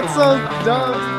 that's so dumb.